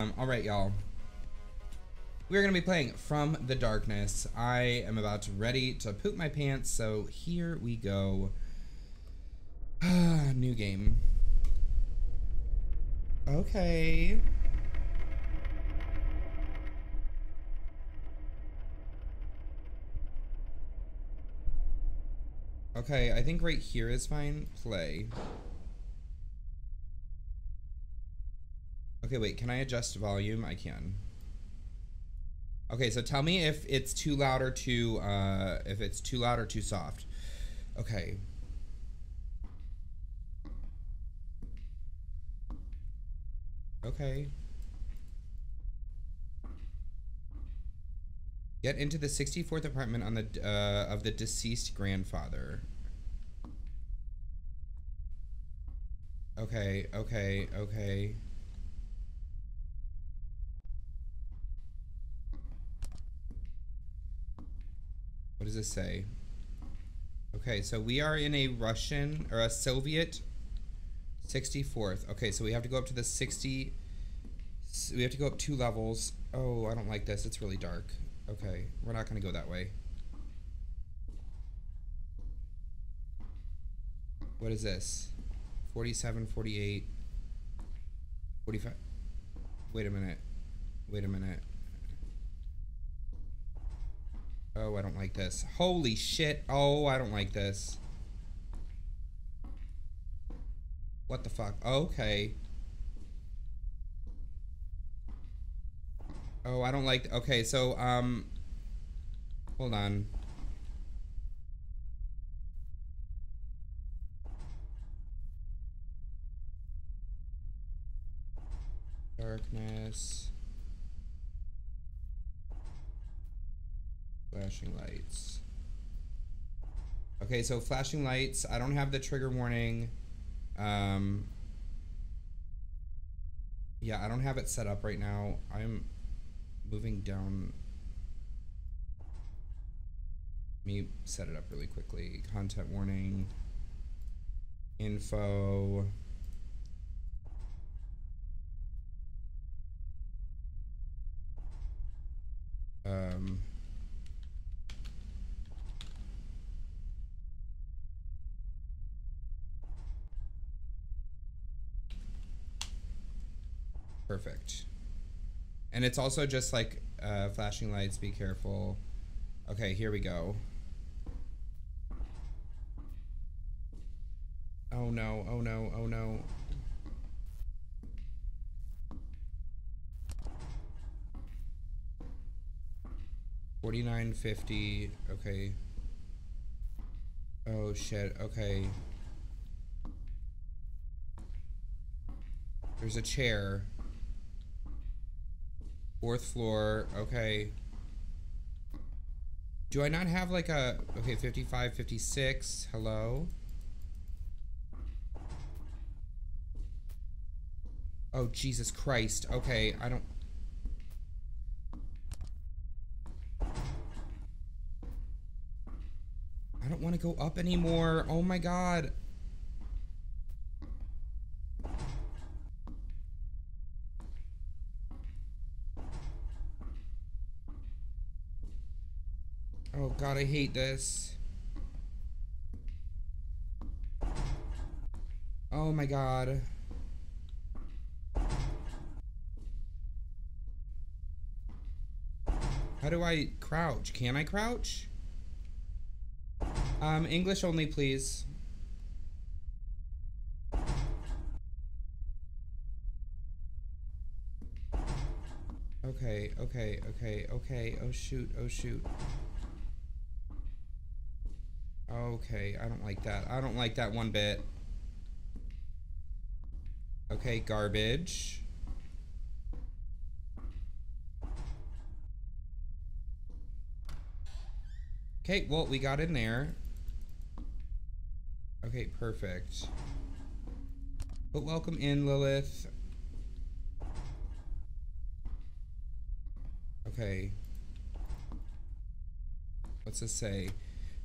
Um, all right, y'all. We're gonna be playing From the Darkness. I am about to ready to poop my pants, so here we go. New game. Okay. Okay, I think right here is fine. Play. Okay, wait, can I adjust volume? I can. Okay, so tell me if it's too loud or too, uh, if it's too loud or too soft. Okay. Okay. Get into the 64th apartment on the, uh, of the deceased grandfather. Okay, okay, okay. What does this say? Okay, so we are in a Russian or a Soviet 64th. Okay, so we have to go up to the 60. We have to go up two levels. Oh, I don't like this. It's really dark. Okay, we're not going to go that way. What is this? 47, 48, 45. Wait a minute. Wait a minute. Oh, I don't like this. Holy shit. Oh, I don't like this. What the fuck? Okay. Oh, I don't like... Okay, so, um... Hold on. Darkness... Flashing lights. Okay, so flashing lights. I don't have the trigger warning. Um, yeah, I don't have it set up right now. I'm moving down. Let me set it up really quickly. Content warning. Info. Um, Perfect. And it's also just like uh, flashing lights, be careful. Okay, here we go. Oh no, oh no, oh no. Forty-nine fifty. Okay. Oh shit. Okay. There's a chair. Fourth floor. Okay. Do I not have like a... Okay, 55, 56. Hello? Oh, Jesus Christ. Okay, I don't... I don't want to go up anymore. Oh my god. God, I hate this. Oh my god. How do I crouch? Can I crouch? Um, English only, please. Okay, okay, okay, okay. Oh shoot, oh shoot. Okay, I don't like that. I don't like that one bit. Okay, garbage. Okay, well, we got in there. Okay, perfect. But welcome in, Lilith. Okay. What's this say?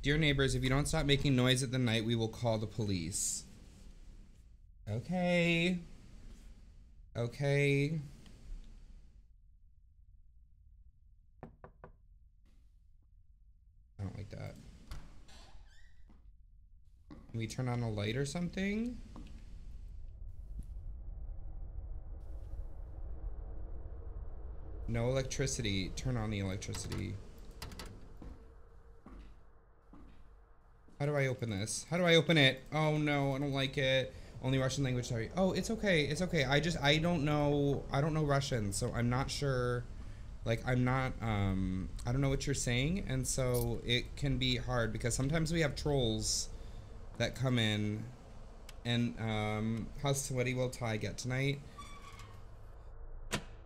Dear neighbors, if you don't stop making noise at the night, we will call the police. Okay. Okay. I don't like that. Can we turn on a light or something? No electricity. Turn on the electricity. How do I open this? How do I open it? Oh no, I don't like it. Only Russian language, sorry. Oh, it's okay. It's okay. I just, I don't know, I don't know Russian, so I'm not sure. Like, I'm not, um, I don't know what you're saying, and so it can be hard because sometimes we have trolls that come in. And, um, how sweaty will Ty get tonight?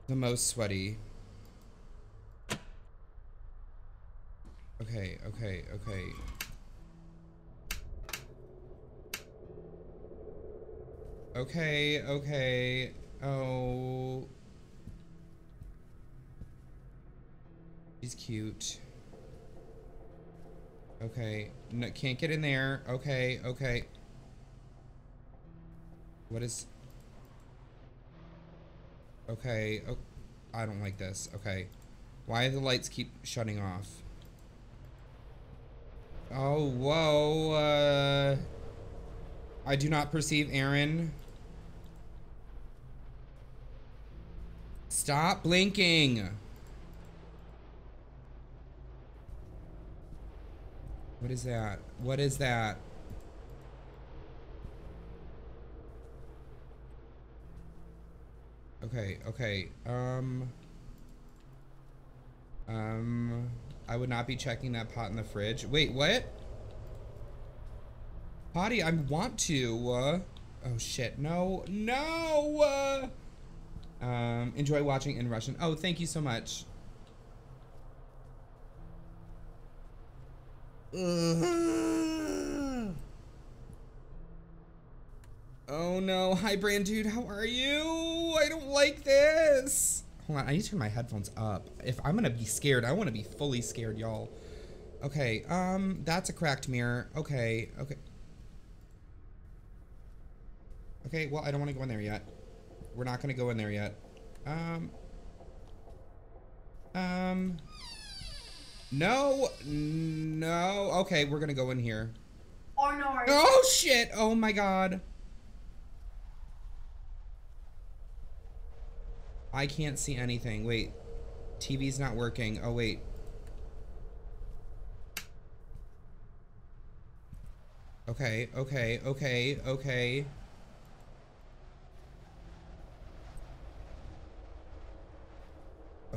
The most sweaty. Okay, okay, okay. Okay, okay. Oh. He's cute. Okay. No, can't get in there. Okay, okay. What is... Okay. Oh, I don't like this. Okay. Why the lights keep shutting off? Oh, whoa. Uh, I do not perceive Aaron. Stop blinking. What is that? What is that? Okay, okay. Um Um I would not be checking that pot in the fridge. Wait, what? Potty, I want to. Uh, oh shit. No. No. Uh, um, enjoy watching in Russian. Oh, thank you so much. Oh no. Hi, Brand Dude. How are you? I don't like this. Hold on. I need to turn my headphones up. If I'm going to be scared, I want to be fully scared, y'all. Okay. Um, that's a cracked mirror. Okay. Okay. Okay. Well, I don't want to go in there yet. We're not going to go in there yet. Um. Um. No. No. Okay, we're going to go in here. Or north. Oh, shit. Oh, my God. I can't see anything. Wait. TV's not working. Oh, wait. Okay, okay, okay, okay.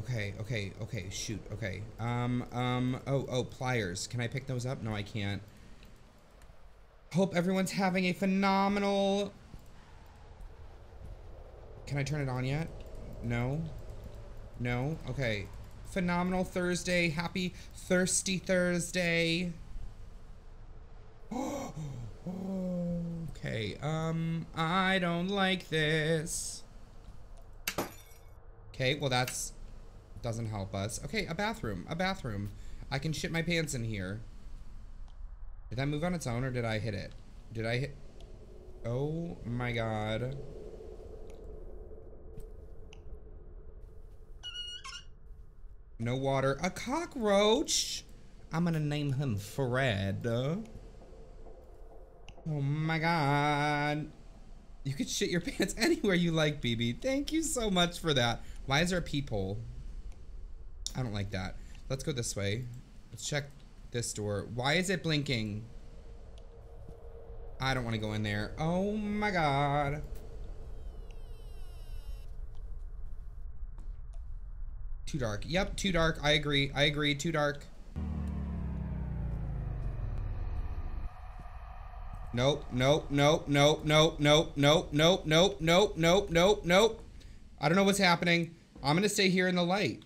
Okay, okay, okay, shoot, okay. Um, um, oh, oh, pliers. Can I pick those up? No, I can't. Hope everyone's having a phenomenal... Can I turn it on yet? No? No? Okay. Phenomenal Thursday. Happy Thirsty Thursday. okay, um, I don't like this. Okay, well that's doesn't help us. Okay, a bathroom. A bathroom. I can shit my pants in here. Did that move on its own or did I hit it? Did I hit... Oh my god. No water. A cockroach? I'm gonna name him Fred. Oh my god. You could shit your pants anywhere you like, BB. Thank you so much for that. Why is there a peephole? I don't like that. Let's go this way. Let's check this door. Why is it blinking? I don't want to go in there. Oh my god. Too dark. Yep, too dark. I agree. I agree. Too dark. Nope, nope, nope, nope, nope, nope, nope, nope, nope, nope, nope, nope, nope. I don't know what's happening. I'm gonna stay here in the light.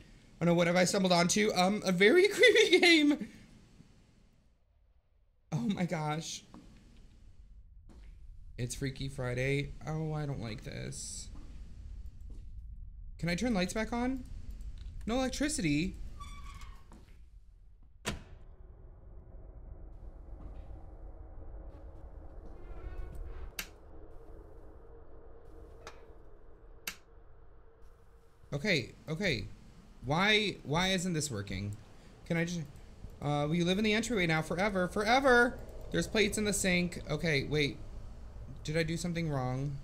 What have I stumbled onto? Um, a very creepy game. Oh my gosh. It's Freaky Friday. Oh, I don't like this. Can I turn lights back on? No electricity. Okay, okay. Why why isn't this working? Can I just uh you live in the entryway now forever? Forever! There's plates in the sink. Okay, wait. Did I do something wrong?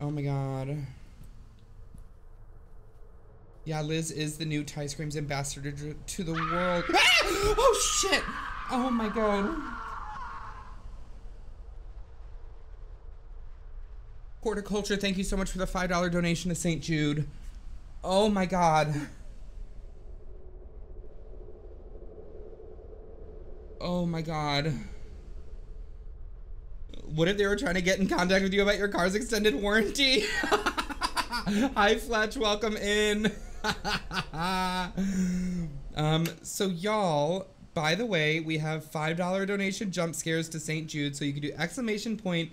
Oh my god. Yeah, Liz is the new Ty Screams ambassador to the world. Ah! Oh shit! Oh my god. Horticulture, thank you so much for the $5 donation to St. Jude. Oh my god. Oh my god. What if they were trying to get in contact with you about your car's extended warranty? Hi, Fletch. Welcome in. um, so y'all, by the way, we have $5 donation jump scares to St. Jude. So you can do exclamation point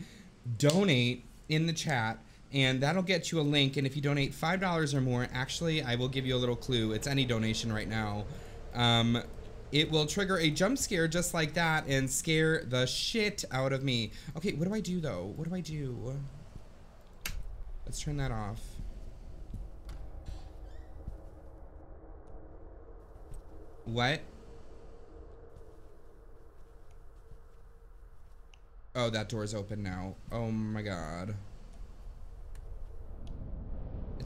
donate in the chat and that'll get you a link. And if you donate $5 or more, actually, I will give you a little clue. It's any donation right now. Um, it will trigger a jump scare just like that and scare the shit out of me. Okay, what do I do though? What do I do? Let's turn that off. What? Oh, that door's open now. Oh my god.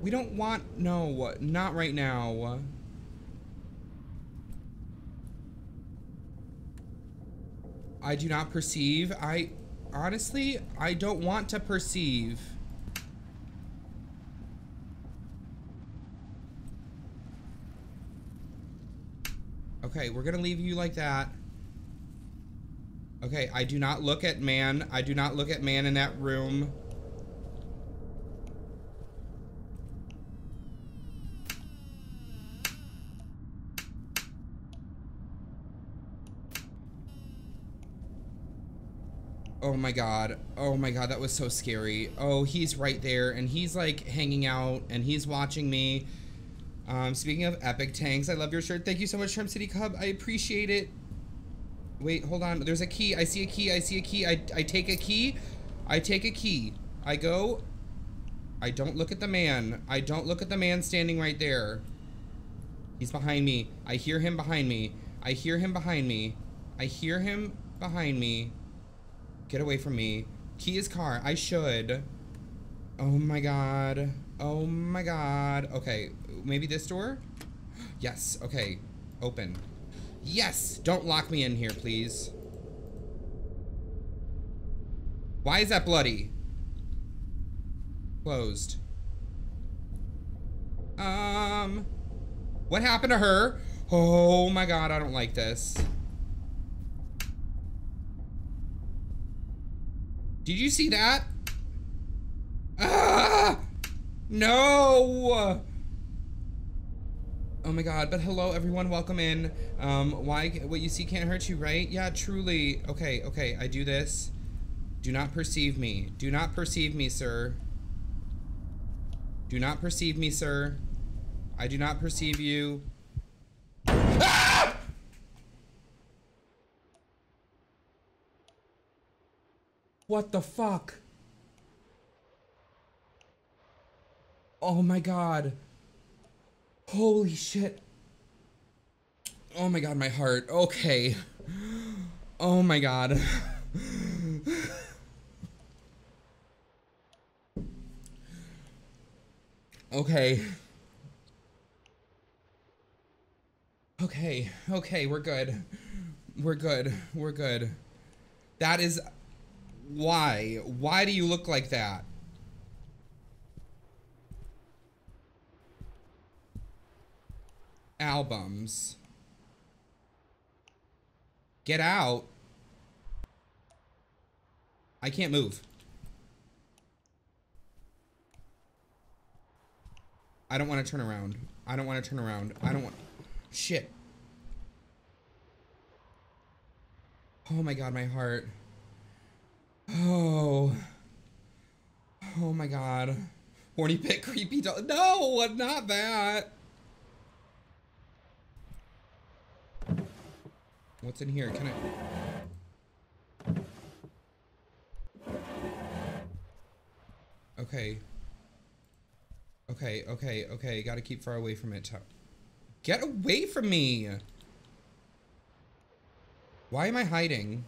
We don't want, no, not right now. I do not perceive. I, honestly, I don't want to perceive. Okay, we're gonna leave you like that. Okay, I do not look at man. I do not look at man in that room. Oh my god. Oh my god, that was so scary. Oh, he's right there and he's like hanging out and he's watching me. Um, speaking of epic tanks, I love your shirt. Thank you so much, Trump City Cub. I appreciate it. Wait, hold on. There's a key. I see a key. I see a key. I, I take a key. I take a key. I go. I don't look at the man. I don't look at the man standing right there. He's behind me. I hear him behind me. I hear him behind me. I hear him behind me. Get away from me. Key his car. I should. Oh my god. Oh my god. Okay, maybe this door? Yes, okay. Open. Yes! Don't lock me in here, please. Why is that bloody? Closed. Um... What happened to her? Oh my god, I don't like this. Did you see that? Ah! No! Oh my god, but hello everyone, welcome in. Um, why, what you see can't hurt you, right? Yeah, truly. Okay, okay, I do this. Do not perceive me. Do not perceive me, sir. Do not perceive me, sir. I do not perceive you. Ah! What the fuck? Oh my god. Holy shit. Oh my god, my heart. Okay. Oh my god. okay. Okay, okay, we're good. We're good. We're good. That is why? Why do you look like that? Albums. Get out. I can't move. I don't want to turn around. I don't want to turn around. I don't want... Shit. Oh my god, my heart. Oh. Oh my god. Horny pit creepy doll. No, not that. What's in here? Can I? Okay. Okay, okay, okay. Gotta keep far away from it. Get away from me! Why am I hiding?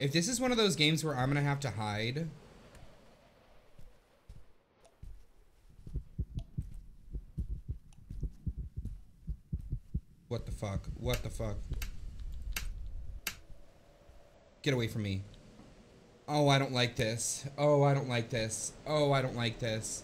If this is one of those games where I'm gonna have to hide... What the fuck? What the fuck? Get away from me. Oh, I don't like this. Oh, I don't like this. Oh, I don't like this.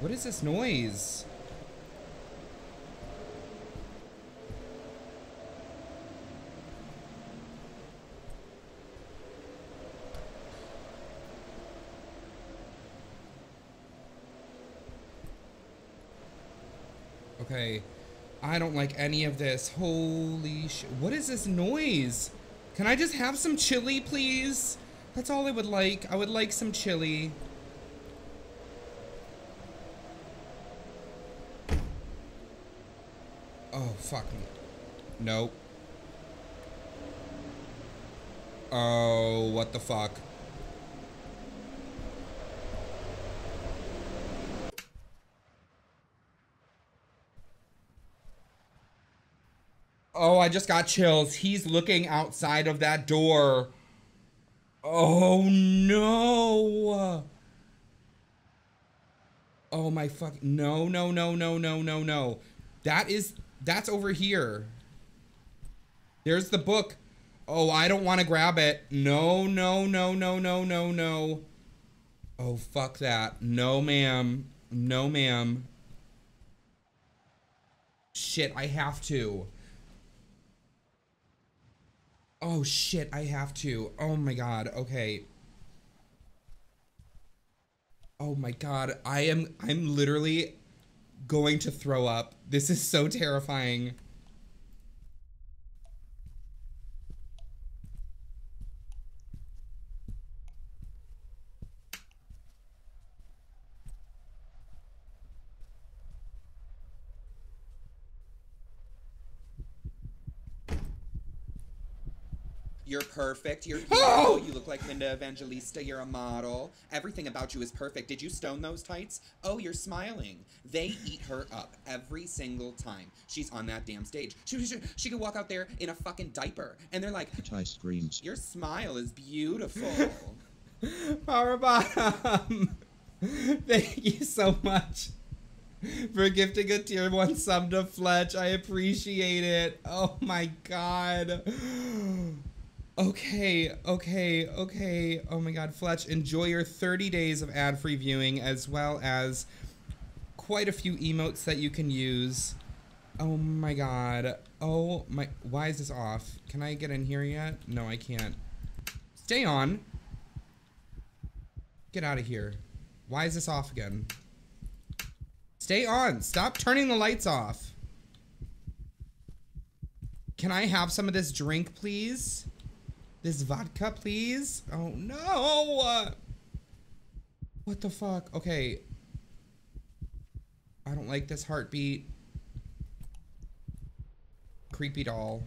What is this noise? Okay. I don't like any of this. Holy sh- What is this noise? Can I just have some chili, please? That's all I would like. I would like some chili. Oh, fuck me. Nope. Oh, what the fuck? Oh, I just got chills. He's looking outside of that door. Oh no. Oh my fuck. No, no, no, no, no, no, no. That is, that's over here. There's the book. Oh, I don't want to grab it. No, no, no, no, no, no, no. Oh, fuck that. No, ma'am. No, ma'am. Shit, I have to. Oh shit, I have to. Oh my god. Okay. Oh my god. I am I'm literally going to throw up. This is so terrifying. You're perfect. You're beautiful. You look like Linda Evangelista. You're a model. Everything about you is perfect. Did you stone those tights? Oh, you're smiling. They eat her up every single time she's on that damn stage. She, she, she could walk out there in a fucking diaper, and they're like, I screams. Your smile is beautiful. Power bottom. Thank you so much for gifting a tier one sub to Fletch. I appreciate it. Oh my god. Okay, okay, okay. Oh my god, Fletch, enjoy your 30 days of ad-free viewing as well as quite a few emotes that you can use. Oh my god. Oh my why is this off? Can I get in here yet? No, I can't. Stay on. Get out of here. Why is this off again? Stay on. Stop turning the lights off. Can I have some of this drink, please? This vodka, please? Oh, no! What the fuck? Okay. I don't like this heartbeat. Creepy doll.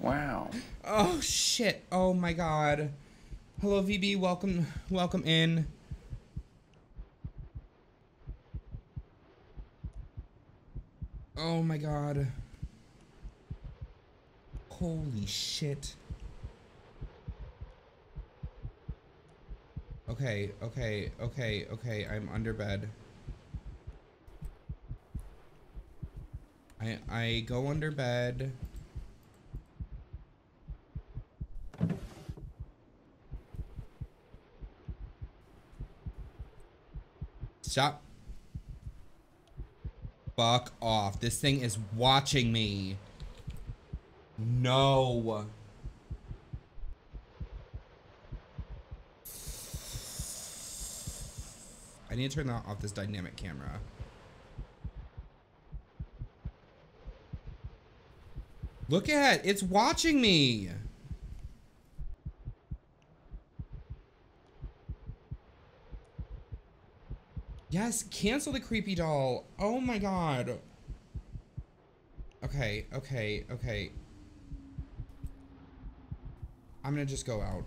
Wow. Oh, shit. Oh, my God. Hello, VB. Welcome, welcome in. Oh, my God. Holy shit. Okay, okay, okay, okay, I'm under bed. I I go under bed. Stop. fuck off. This thing is watching me. No. I need to turn off this dynamic camera. Look at it's watching me. Yes, cancel the creepy doll. Oh my god. Okay, okay, okay. I'm gonna just go out.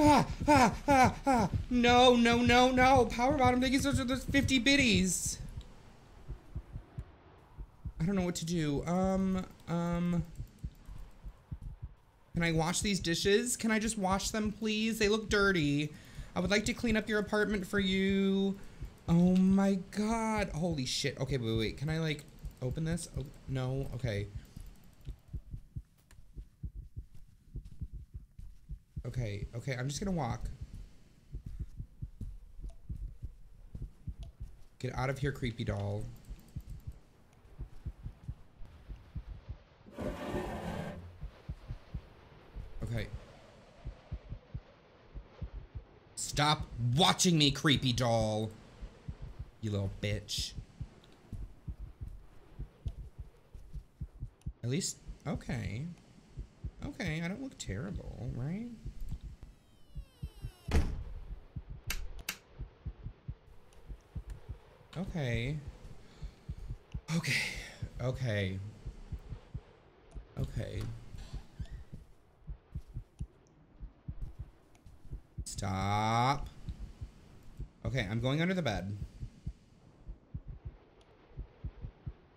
Ah, ah, ah, ah. No, no, no, no. Power bottom thinking such those 50 biddies. I don't know what to do. Um, um. Can I wash these dishes? Can I just wash them, please? They look dirty. I would like to clean up your apartment for you. Oh my god. Holy shit. Okay, wait, wait. Can I, like, open this? Oh, no? Okay. Okay, okay. I'm just gonna walk. Get out of here, creepy doll. Okay. Stop watching me, creepy doll. You little bitch. At least, okay. Okay, I don't look terrible, right? Okay. Okay. Okay. Okay. Stop. Okay, I'm going under the bed.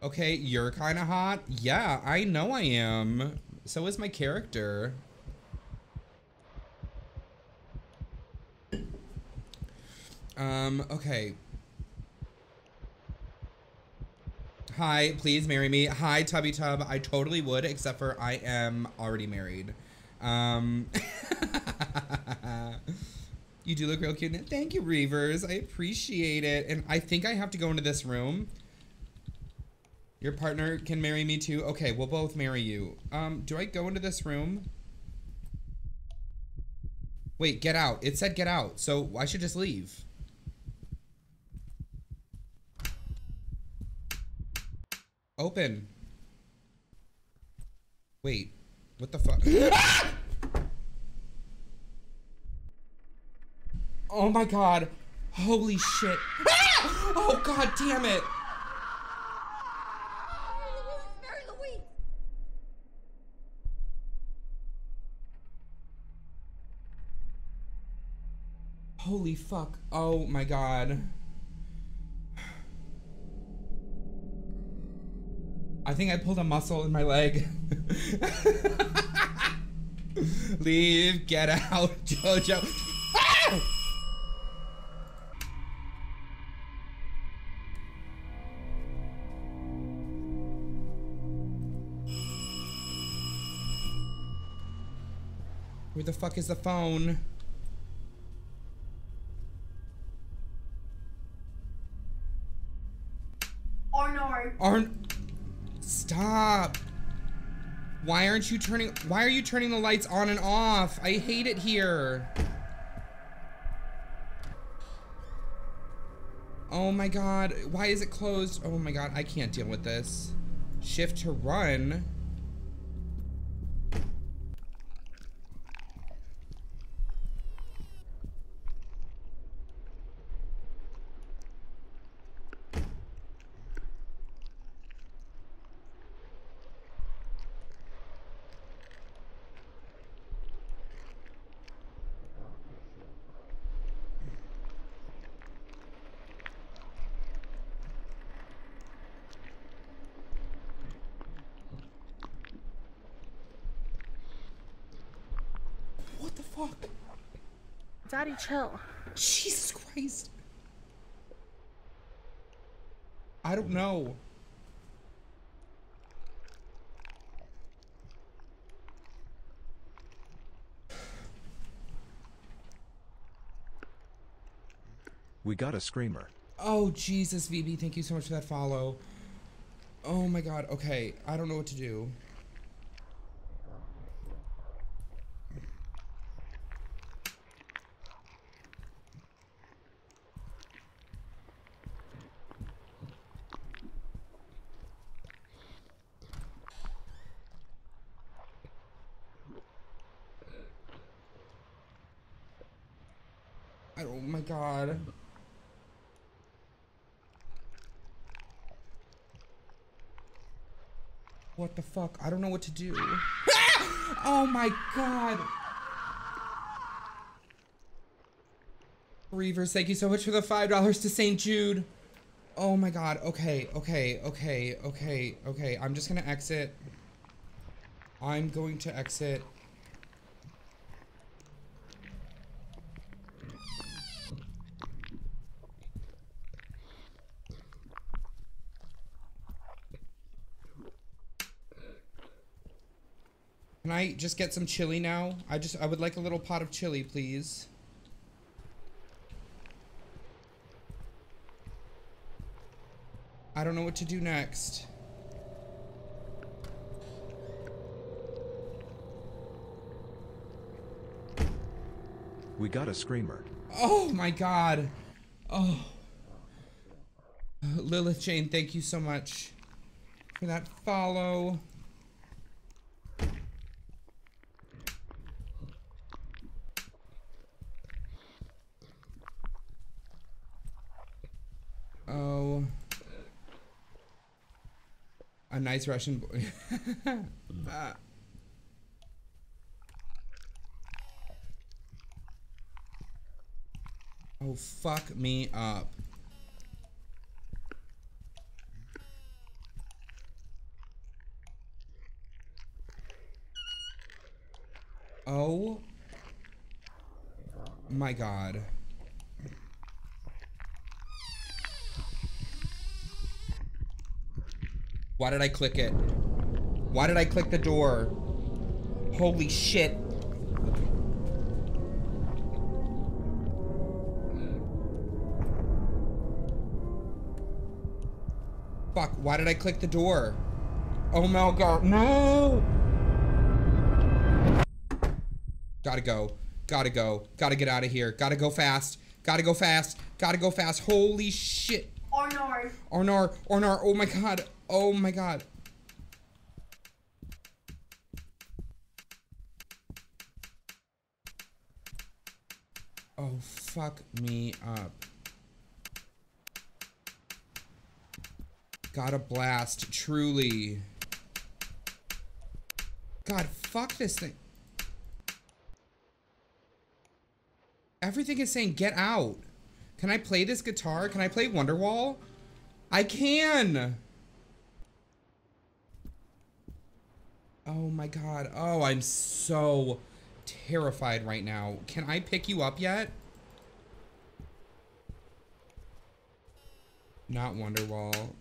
Okay, you're kind of hot. Yeah, I know I am. So is my character. Um, okay. Hi, please marry me. Hi, Tubby Tub. I totally would, except for I am already married. Um, you do look real cute. Thank you, Reavers. I appreciate it. And I think I have to go into this room. Your partner can marry me too? Okay, we'll both marry you. Um, do I go into this room? Wait, get out. It said get out, so I should just leave. Open. Wait, what the fuck? oh my god. Holy shit. Ah! oh god damn it. Holy fuck. Oh my god. I think I pulled a muscle in my leg. Leave, get out, Jojo. Where the fuck is the phone? Or no. Aren't Stop. Why aren't you turning Why are you turning the lights on and off? I hate it here. Oh my god. Why is it closed? Oh my god, I can't deal with this. Shift to run. Chill. Jesus Christ. I don't know. We got a screamer. Oh, Jesus, VB. Thank you so much for that follow. Oh, my God. Okay. I don't know what to do. What to do. Oh my god. Reavers, thank you so much for the $5 to St. Jude. Oh my god. Okay, okay, okay, okay, okay. I'm just gonna exit. I'm going to exit. I just get some chili now? I just I would like a little pot of chili, please. I don't know what to do next. We got a screamer. Oh my god. Oh. Lilith Jane, thank you so much for that follow. Oh. A nice Russian boy. Ah. Oh, fuck me up. Oh my god. Why did I click it? Why did I click the door? Holy shit. Fuck, why did I click the door? Oh my god, no! Gotta go. Gotta go. Gotta get out of here. Gotta go fast. Gotta go fast. Gotta go fast. Holy shit. Arnor. Ornar, Ornar, oh my god. Oh my god. Oh, fuck me up. Got a blast, truly. God, fuck this thing. Everything is saying get out. Can I play this guitar? Can I play Wonderwall? I can. Oh my god. Oh, I'm so terrified right now. Can I pick you up yet? Not Wonderwall.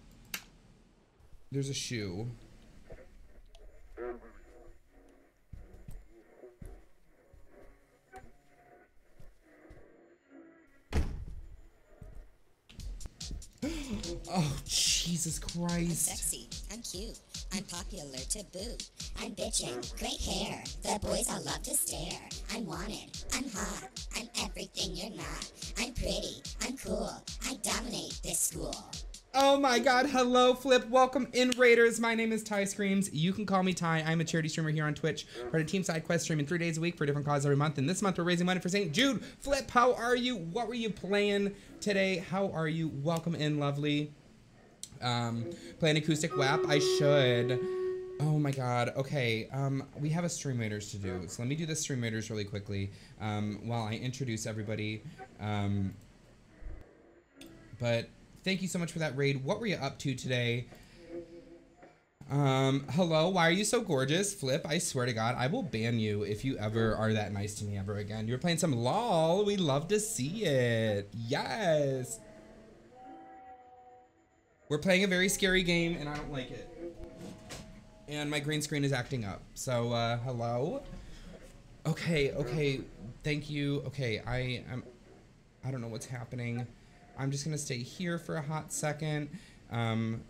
There's a shoe. Oh, Jesus Christ. Sexy. I'm cute. I'm popular to boot. I'm bitchin'. Great hair. The boys all love to stare. I'm wanted. I'm hot. I'm everything you're not. I'm pretty. I'm cool. I dominate this school. Oh my god, hello Flip, welcome in Raiders. My name is Ty Screams. You can call me Ty. I'm a charity streamer here on Twitch. Part of Team Side Quest streaming three days a week for a different cause every month. And this month we're raising money for St. Jude. Flip, how are you? What were you playing today? How are you? Welcome in, lovely. Um, playing acoustic WAP. I should. Oh my god. Okay. Um, we have a stream raiders to do. So let me do the stream raiders really quickly um, while I introduce everybody. Um, but thank you so much for that raid. What were you up to today? Um, hello, why are you so gorgeous? Flip, I swear to God, I will ban you if you ever are that nice to me ever again. You're playing some LOL. We love to see it. Yes. We're playing a very scary game and I don't like it. And my green screen is acting up. So, uh, hello? Okay, okay. Thank you. Okay, I am I don't know what's happening. I'm just gonna stay here for a hot second. Um,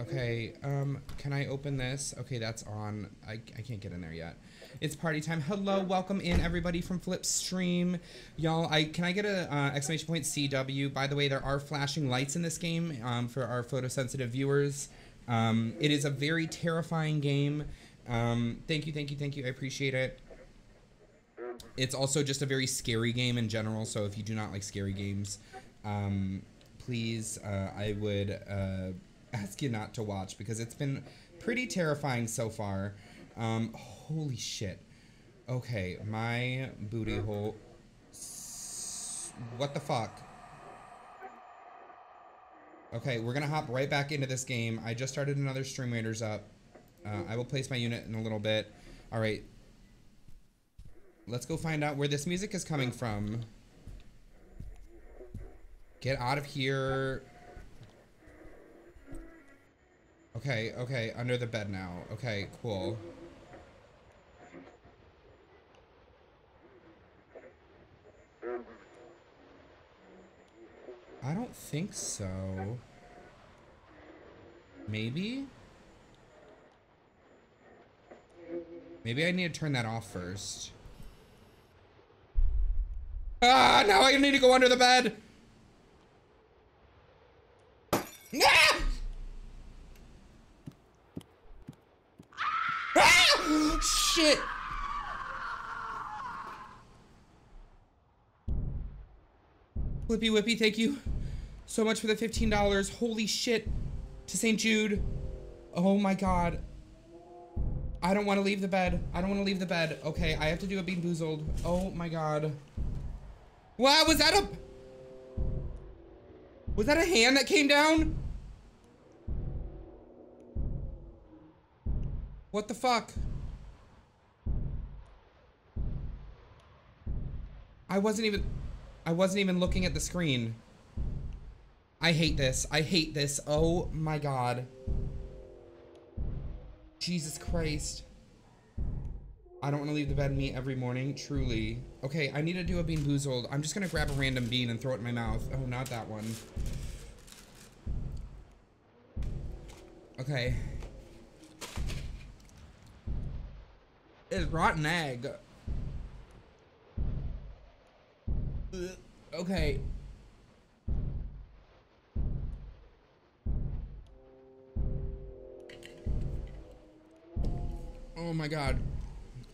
okay, um, can I open this? Okay, that's on. I, I can't get in there yet. It's party time. Hello, welcome in everybody from Flip Stream. Y'all, I can I get a uh, exclamation point CW? By the way, there are flashing lights in this game um, for our photosensitive viewers. Um, it is a very terrifying game. Um, thank you, thank you, thank you. I appreciate it. It's also just a very scary game in general. So if you do not like scary games, um, please, uh, I would uh, ask you not to watch because it's been pretty terrifying so far. Um, holy shit. Okay, my booty hole. What the fuck? Okay, we're gonna hop right back into this game. I just started another Stream Raiders up. Uh, I will place my unit in a little bit. All right. Let's go find out where this music is coming from. Get out of here. Okay, okay, under the bed now. Okay, cool. I don't think so. Maybe? Maybe I need to turn that off first. Ah, now I need to go under the bed. Ah! Ah! Shit. Whippy Whippy, thank you so much for the $15. Holy shit. To St. Jude. Oh my god. I don't want to leave the bed. I don't want to leave the bed. Okay, I have to do a BeanBoozled. Oh my god. Wow, was that a... Was that a hand that came down? What the fuck? I wasn't even... I wasn't even looking at the screen. I hate this. I hate this. Oh my god. Jesus Christ. I don't want to leave the bed meat every morning, truly. Okay, I need to do a BeanBoozled. I'm just gonna grab a random bean and throw it in my mouth. Oh, not that one. Okay. It's rotten egg. Okay. Oh my god.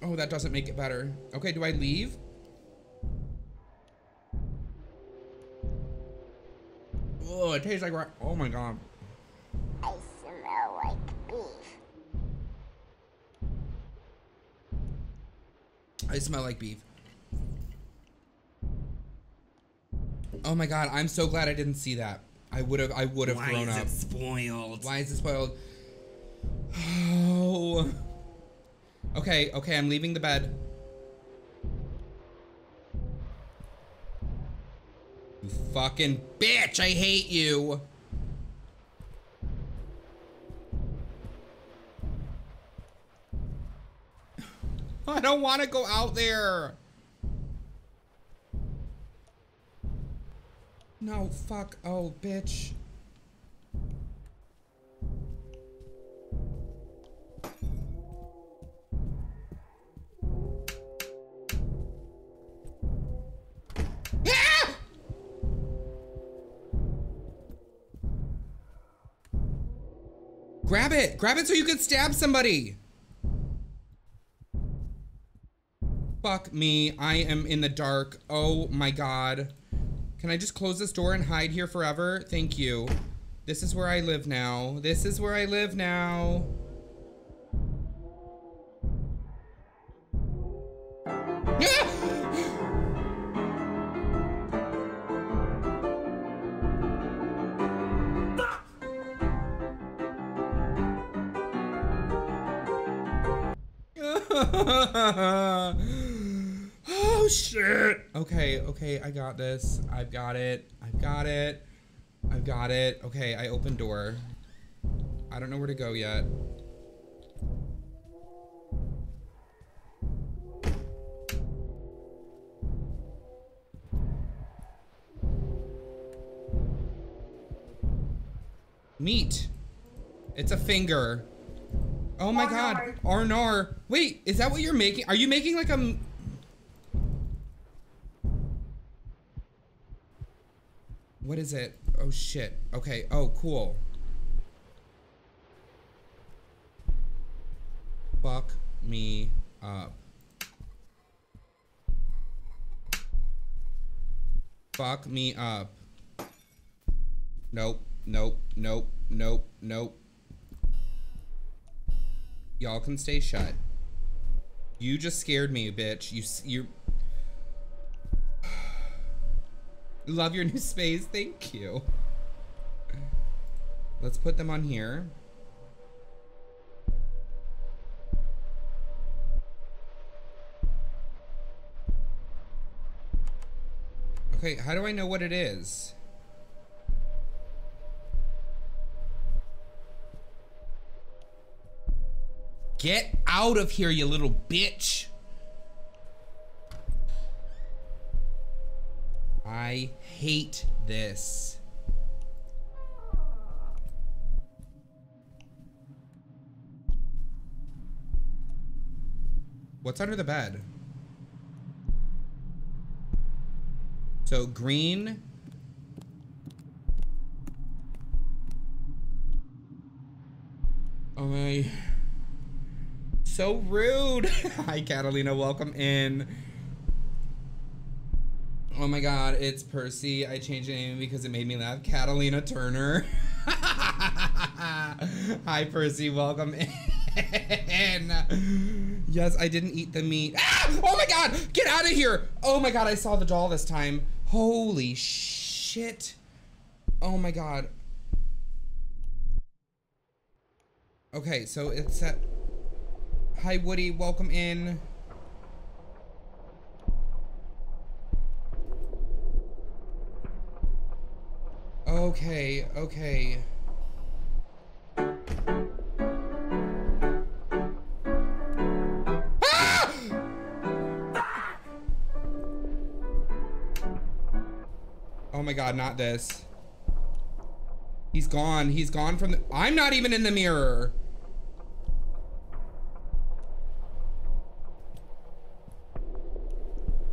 Oh, that doesn't make it better. Okay, do I leave? Oh, it tastes like ri- Oh my god. I smell like beef. I smell like beef. Oh my god, I'm so glad I didn't see that. I would have I would have Why thrown is up. it spoiled? Why is it spoiled? Oh. Okay, okay, I'm leaving the bed. You fucking bitch, I hate you. I don't want to go out there. No, fuck. Oh, bitch. Grab it! Grab it so you can stab somebody! Fuck me. I am in the dark. Oh my god. Can I just close this door and hide here forever? Thank you. This is where I live now. This is where I live now. okay, I got this. I've got it. I've got it. I've got it. Okay, I open door. I don't know where to go yet. Meat. It's a finger. Oh my Arnar. god. Arnar. Wait, is that what you're making? Are you making like a What is it? Oh shit. Okay. Oh, cool. Fuck me up. Fuck me up. Nope, nope, nope, nope, nope. Y'all can stay shut. You just scared me, bitch. You, you. Love your new space. Thank you. Let's put them on here. Okay, how do I know what it is? Get out of here, you little bitch. I hate this. What's under the bed? So green. Oh my. So rude. Hi, Catalina. Welcome in. Oh my god, it's Percy. I changed the name because it made me laugh. Catalina Turner. Hi, Percy. Welcome in. Yes, I didn't eat the meat. Ah! Oh my god! Get out of here! Oh my god, I saw the doll this time. Holy shit. Oh my god. Okay, so it's at. Hi, Woody. Welcome in. Okay, okay. Ah! Oh my god, not this. He's gone. He's gone from the- I'm not even in the mirror.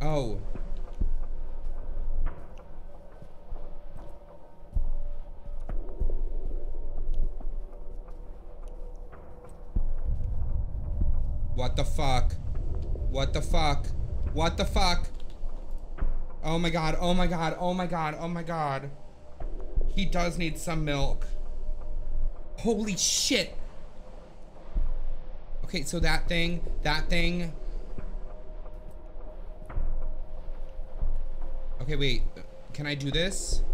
Oh. What the fuck? What the fuck? What the fuck? Oh my god, oh my god, oh my god, oh my god. He does need some milk. Holy shit. Okay, so that thing, that thing. Okay, wait. Can I do this?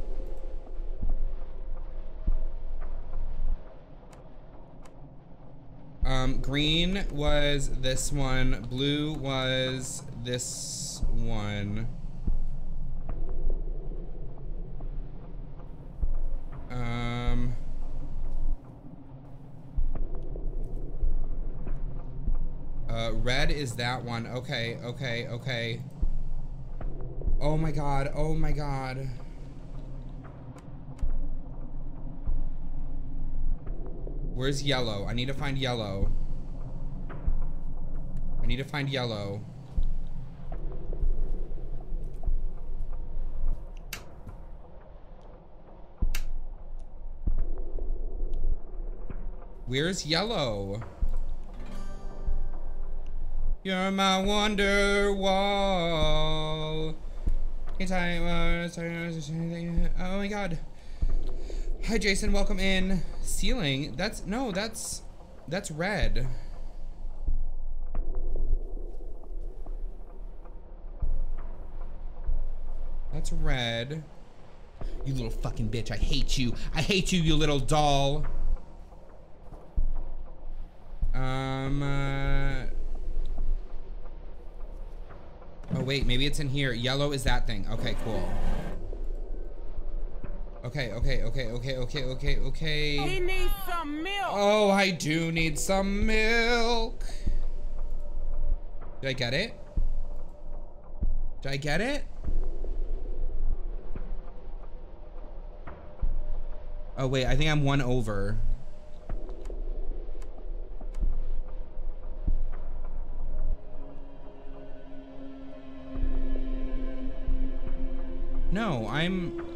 Um, green was this one. Blue was this one. Um. Uh, red is that one. Okay, okay, okay. Oh my god, oh my god. Where's yellow? I need to find yellow. I need to find yellow. Where's yellow? You're my Wonderwall. Anytime, uh, Oh my god. Hi Jason, welcome in. Ceiling. That's no, that's that's red. That's red. You little fucking bitch. I hate you. I hate you, you little doll. Um uh Oh wait, maybe it's in here. Yellow is that thing. Okay, cool. Okay, okay, okay, okay, okay, okay, okay. He needs some milk. Oh, I do need some milk. Did I get it? Did I get it? Oh wait, I think I'm one over. No, I'm...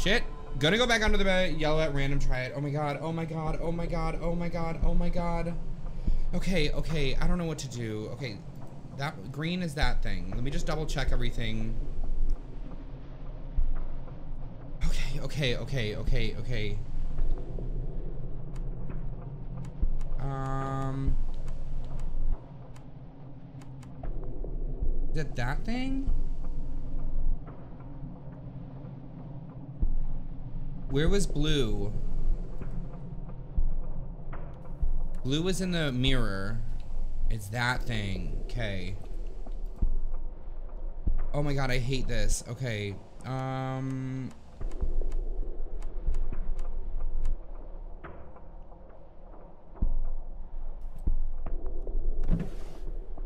Shit. Gonna go back under the bed, yell at random, try it. Oh my god, oh my god, oh my god, oh my god, oh my god. Okay, okay, I don't know what to do. Okay, that green is that thing. Let me just double check everything. Okay, okay, okay, okay, okay. Um... Is it that thing? Where was blue? Blue was in the mirror. It's that thing. Okay. Oh my god, I hate this. Okay. Um...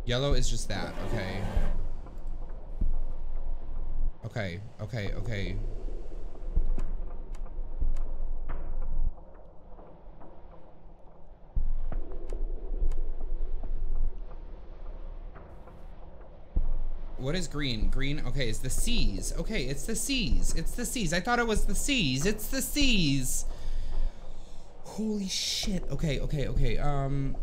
Yellow is just that. Okay. Okay, okay, okay. What is green? Green, okay, it's the C's. Okay, it's the C's. It's the C's. I thought it was the C's. It's the C's. Holy shit. Okay, okay, okay. Um...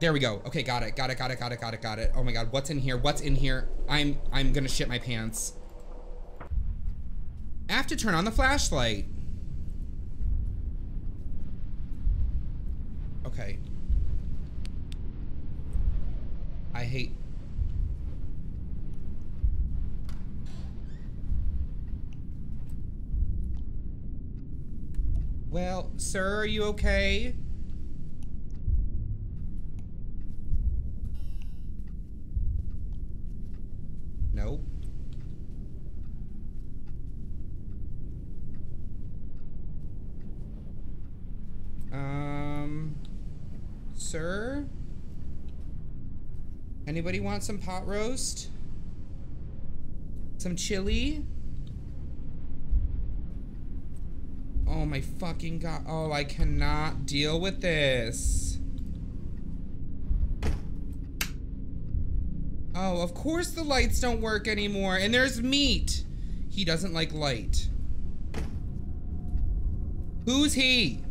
There we go. Okay, got it. Got it, got it, got it, got it, got it. Oh my god, what's in here? What's in here? I'm I'm gonna shit my pants. I have to turn on the flashlight. Okay. I hate Well, sir, are you okay? Nope. Um, sir? Anybody want some pot roast? Some chili? Oh my fucking god. Oh, I cannot deal with this. Oh, of course the lights don't work anymore. And there's meat. He doesn't like light. Who's he?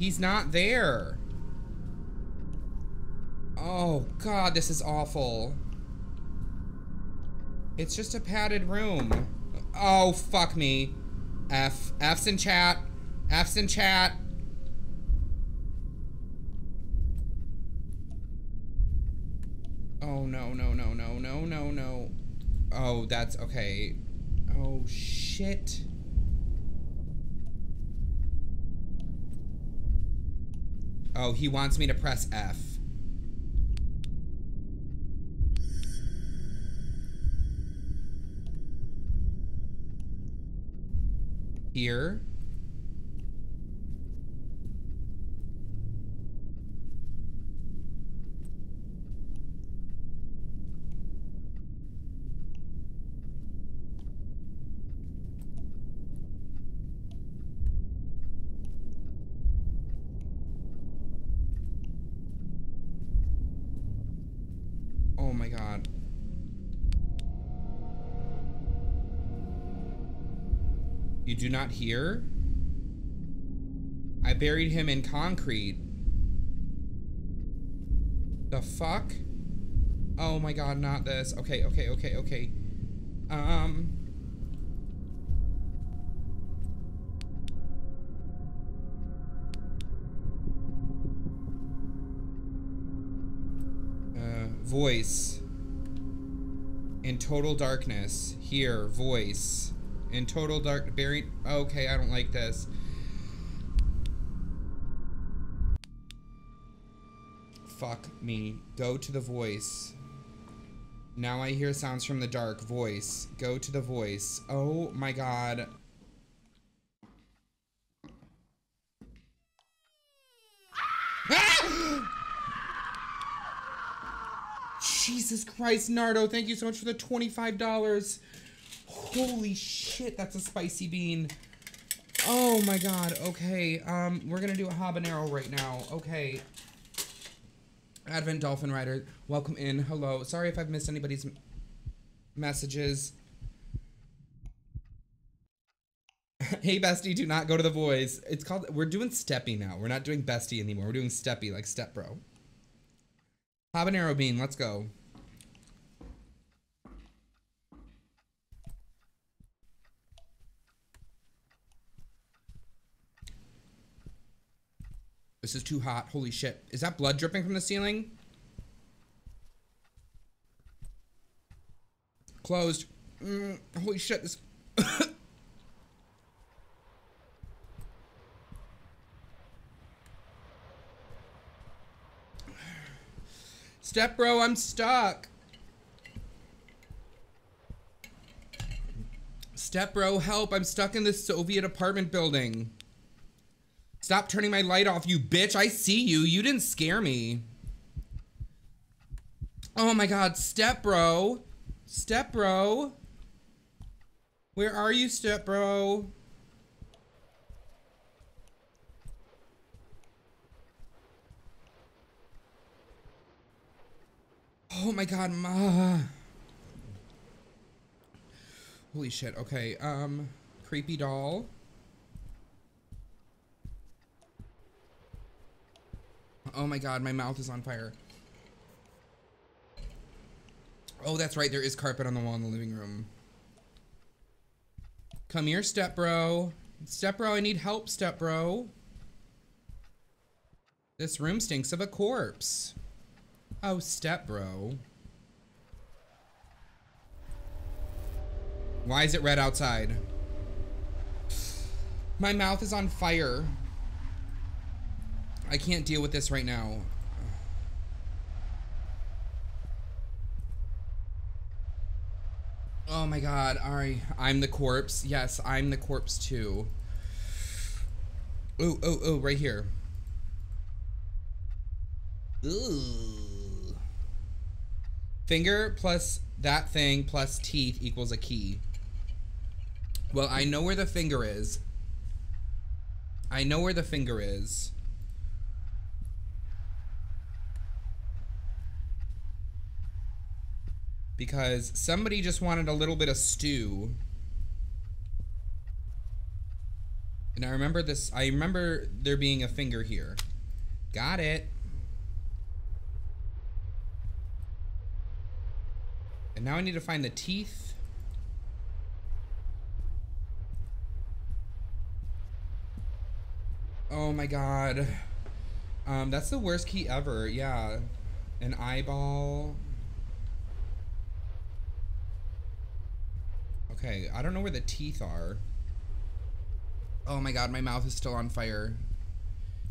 He's not there. Oh, God, this is awful. It's just a padded room. Oh, fuck me. F. F's in chat. F's in chat. Oh, no, no, no, no, no, no, no. Oh, that's okay. Oh, shit. Oh, he wants me to press F. Here. Do not hear? I buried him in concrete. The fuck? Oh my god, not this. Okay, okay, okay, okay. Um... Uh, voice. In total darkness. Here, voice. In total dark buried. Okay, I don't like this. Fuck me. Go to the voice. Now I hear sounds from the dark. Voice. Go to the voice. Oh my god. Ah! Jesus Christ, Nardo, thank you so much for the $25. Holy shit, that's a spicy bean. Oh my god, okay. Um, we're gonna do a habanero right now. Okay. Advent Dolphin Rider, welcome in. Hello. Sorry if I've missed anybody's messages. hey bestie, do not go to the boys. It's called we're doing steppy now. We're not doing bestie anymore. We're doing steppy like step bro. Habanero bean, let's go. This is too hot. Holy shit. Is that blood dripping from the ceiling? Closed. Mm, holy shit. This. Step bro, I'm stuck. Step bro, help. I'm stuck in this Soviet apartment building. Stop turning my light off, you bitch. I see you. You didn't scare me. Oh my god, step bro. Step bro. Where are you, step bro? Oh my god, ma. Holy shit. Okay, um creepy doll. Oh my god, my mouth is on fire. Oh, that's right. There is carpet on the wall in the living room. Come here, step bro. Step bro, I need help, step bro. This room stinks of a corpse. Oh, step bro. Why is it red outside? My mouth is on fire. I can't deal with this right now. Oh my god, Ari, I'm the corpse. Yes, I'm the corpse too. Oh, oh, oh, right here. Ooh. Finger plus that thing plus teeth equals a key. Well, I know where the finger is. I know where the finger is. Because somebody just wanted a little bit of stew. And I remember this, I remember there being a finger here. Got it. And now I need to find the teeth. Oh my god. Um, that's the worst key ever. Yeah. An eyeball. Okay, I don't know where the teeth are. Oh my god, my mouth is still on fire.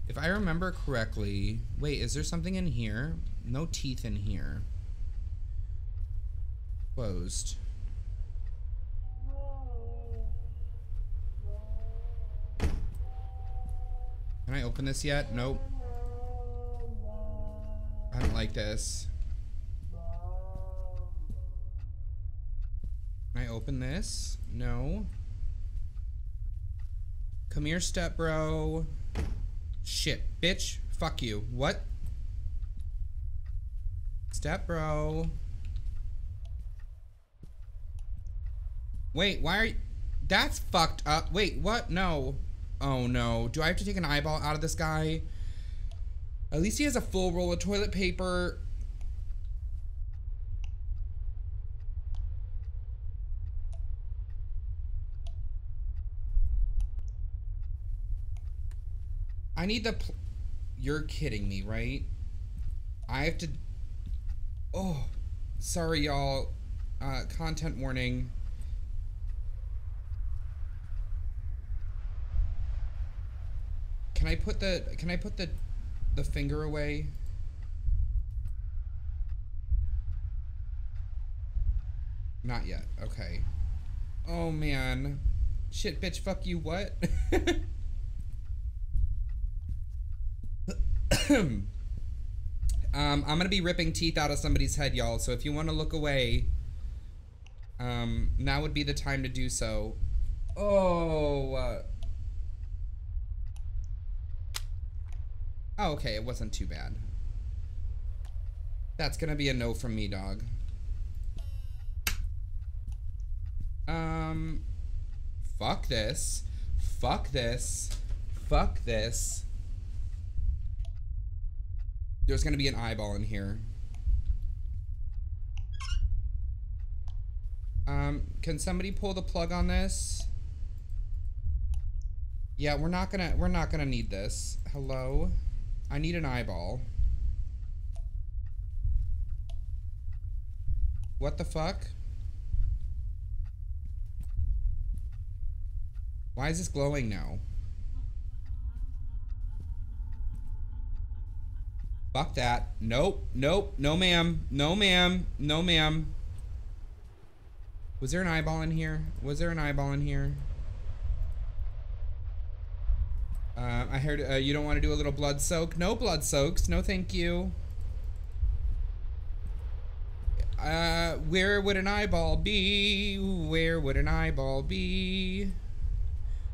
If I remember correctly, wait, is there something in here? No teeth in here. Closed. Can I open this yet? Nope. I don't like this. Can I open this? No. Come here, step bro. Shit, bitch. Fuck you. What? Step bro. Wait, why are you... That's fucked up. Wait, what? No. Oh no. Do I have to take an eyeball out of this guy? At least he has a full roll of toilet paper. I need the. You're kidding me, right? I have to. Oh, sorry, y'all. Uh, content warning. Can I put the? Can I put the, the finger away? Not yet. Okay. Oh man. Shit, bitch. Fuck you. What? Um, I'm gonna be ripping teeth out of somebody's head, y'all. So if you want to look away, um, now would be the time to do so. Oh. Uh, oh, okay. It wasn't too bad. That's gonna be a no from me, dog. Um, fuck this. Fuck this. Fuck this. There's gonna be an eyeball in here. Um, can somebody pull the plug on this? Yeah, we're not gonna we're not gonna need this. Hello? I need an eyeball. What the fuck? Why is this glowing now? Fuck that. Nope. Nope. No ma'am. No ma'am. No ma'am. Was there an eyeball in here? Was there an eyeball in here? Uh, I heard uh, you don't want to do a little blood soak. No blood soaks. No thank you. Uh, where would an eyeball be? Where would an eyeball be?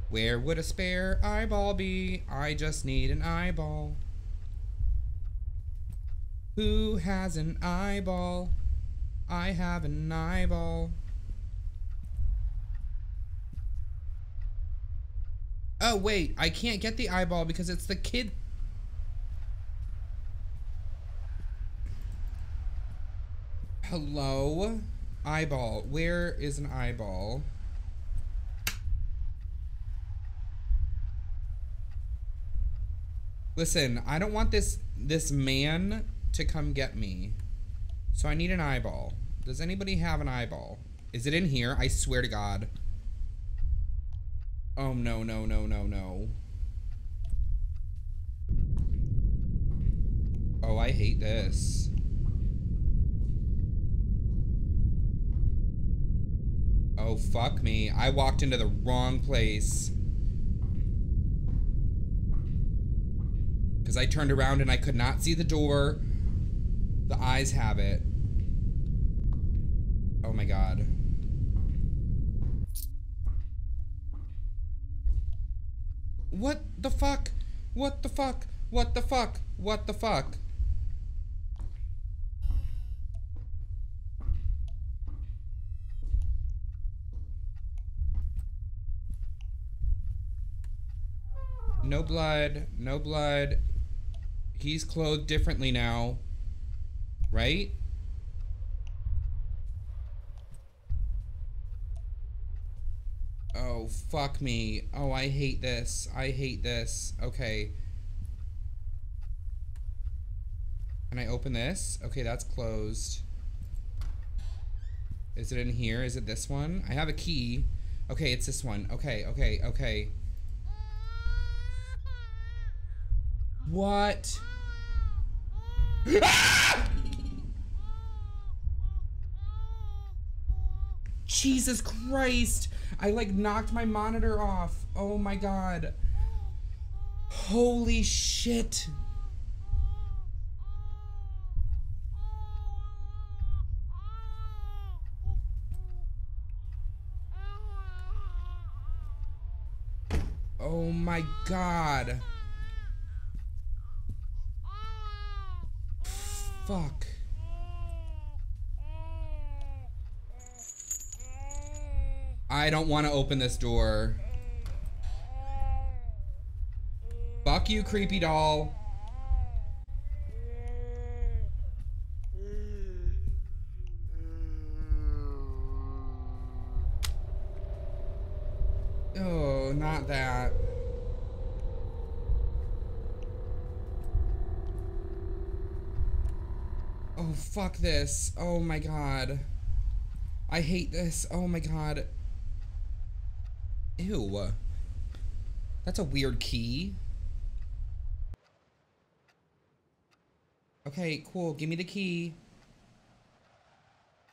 Where would a spare eyeball be? I just need an eyeball. Who has an eyeball? I have an eyeball. Oh, wait. I can't get the eyeball because it's the kid. Hello? Eyeball. Where is an eyeball? Listen, I don't want this this man to come get me. So I need an eyeball. Does anybody have an eyeball? Is it in here? I swear to God. Oh, no, no, no, no, no. Oh, I hate this. Oh, fuck me. I walked into the wrong place. Because I turned around and I could not see the door. The eyes have it. Oh my god. What the fuck? What the fuck? What the fuck? What the fuck? No blood. No blood. He's clothed differently now. Right? Oh, fuck me. Oh, I hate this. I hate this. Okay. Can I open this? Okay, that's closed. Is it in here? Is it this one? I have a key. Okay, it's this one. Okay, okay, okay. What? Ah! Jesus Christ! I like knocked my monitor off. Oh my god. Holy shit. Oh my god. Fuck. I don't want to open this door. Fuck you, creepy doll. Oh, not that. Oh, fuck this. Oh my god. I hate this. Oh my god. Ew. That's a weird key. Okay, cool. Give me the key.